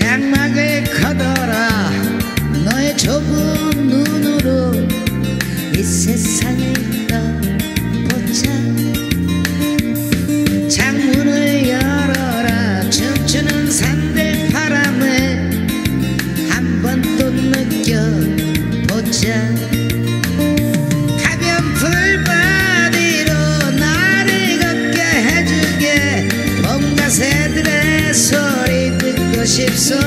장막을 커더라. 너의 좁은 눈으로 이 세상 싶소 울고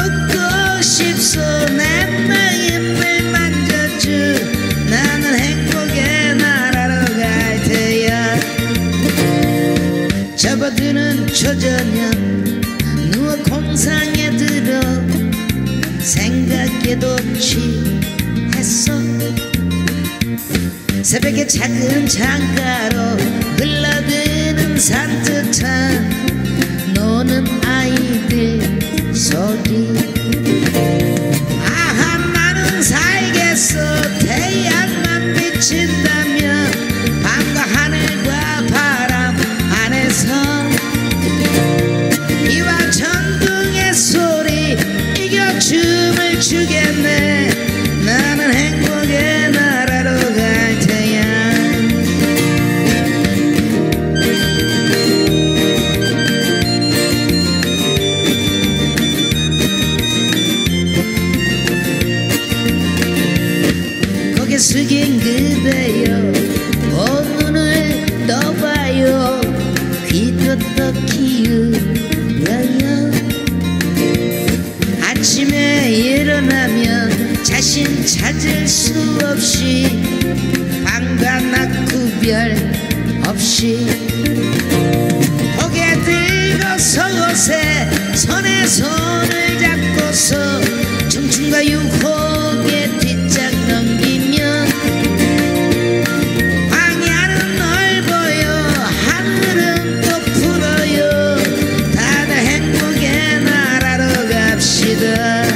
웃고 싶소 내 마음을 만져주 나는 행복의 나라로 갈 테야. 접어드는 초저녁 누워 공상에 들어. 생각에도 취했어. 새벽에 작은 창가로 흘러드는 산 친다면 밤과 하늘과 바람 안에서 비와 천둥의 소리 이겨 춤을 추겠네. 나는 행복의 숙인 그대여 오눈을 떠봐요. 또 기울여요? 아침에 일어나면 자신 찾을 수 없이 밤과 낮 구별 없이 고개 들고 서곳에 there